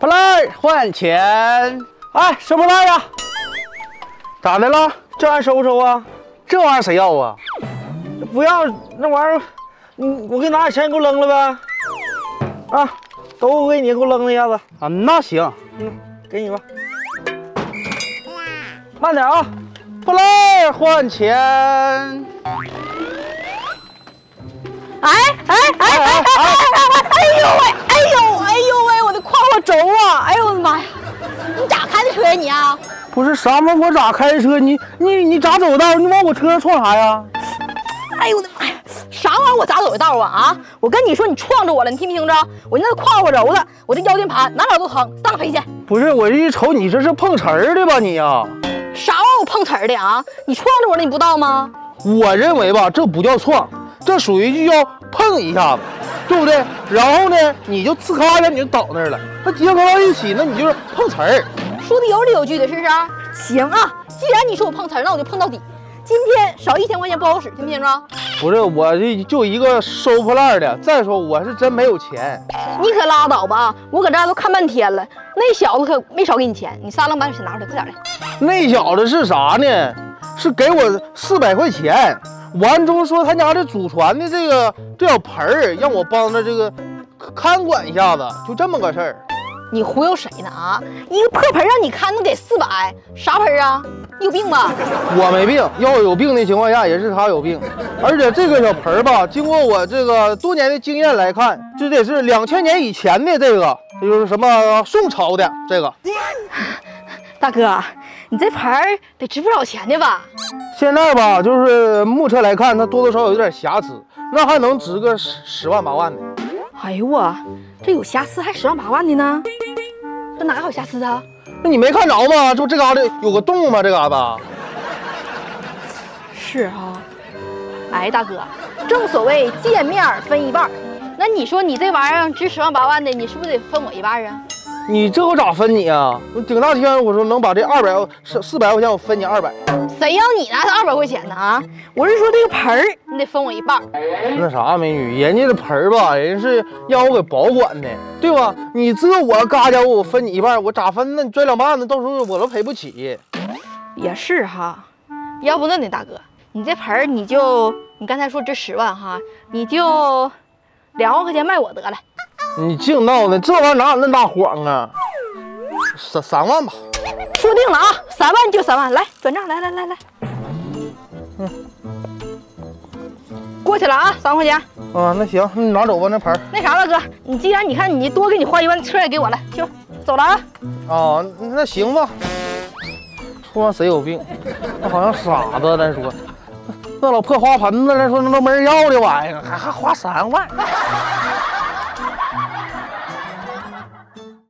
破烂换钱。哎，什么烂呀？咋的了？这玩意收不收啊？这玩意儿谁要啊？不要那玩意儿，你我给你拿点钱，你给我扔了呗。啊，都给你，给我扔了一下子。啊，那行。嗯，给你吧。慢点啊！破烂换钱。哎哎哎哎哎哎哎！哎呦喂！哎呦哎呦喂！我的胯胯轴啊！哎呦我的妈呀！你咋开的车呀你啊？不是啥嘛？我咋开的车？你你你咋走的道？你往我车上撞啥呀？哎呦我的妈呀！啥玩意儿？我咋走的道啊？啊！我跟你说，你撞着我了，你听没听着？我现在胯胯轴子，我这腰间盘哪哪都疼，上赔去。不是，我这一瞅你这是碰瓷儿的吧你呀？啥玩意儿？我碰瓷儿的啊？你撞着我了，你不知道吗？我认为吧，这不叫撞，这属于就叫碰一下子，对不对？然后呢，你就呲咔一下你就倒那儿了，那结合到一起，那你就是碰瓷儿。说的有理有据的，是不是？行啊，既然你说我碰瓷儿，那我就碰到底。今天少一千块钱不好使，听没听着？不是，我这就一个收破烂的。再说我是真没有钱，你可拉倒吧！我搁这儿都看半天了，那小子可没少给你钱。你撒楞把你钱拿出来，快点的。那小子是啥呢？是给我四百块钱，完之后说他家这祖传的这个这小盆儿，让我帮着这个看管一下子，就这么个事儿。你忽悠谁呢啊？一个破盆让你看，能给四百？啥盆啊？你有病吧？我没病，要有病的情况下也是他有病。而且这个小盆儿吧，经过我这个多年的经验来看，这得是两千年以前的这个，就是什么宋朝的这个。大哥，你这牌得值不少钱的吧？现在吧，就是目测来看，它多多少少有点瑕疵，那还能值个十十万八万的。哎呦我，这有瑕疵还十万八万的呢？这哪有瑕疵啊？那你没看着吗？就这嘎达有个洞吗？这嘎达。是哈。哎，大哥，正所谓见面分一半，那你说你这玩意儿值十万八万的，你是不是得分我一半啊？你这我咋分你啊？我顶大天我说能把这二百四四百块钱我分你二百，谁要你拿这二百块钱呢啊？我是说这个盆儿你得分我一半。那啥美女，人家的盆儿吧，人家是让我给保管的，对吧？你这我嘎家伙我分你一半，我咋分呢？你拽两半子，到时候我都赔不起。也是哈，要不那你，大哥，你这盆儿你就你刚才说值十万哈，你就两万块钱卖我得了。你净闹呢，这玩意儿哪有那么大谎啊？三三万吧，说定了啊，三万就三万，来转账，来来来来，嗯，过去了啊，三万块钱。啊，那行，那你拿走吧那盆儿。那啥，大哥，你既然你看你多给你花一万，车也给我了，去吧，走了啊。啊，那行吧。说谁有病？那好像傻子，咱说，那老破花盆子，咱说那都没人要的玩意儿，还还花三万。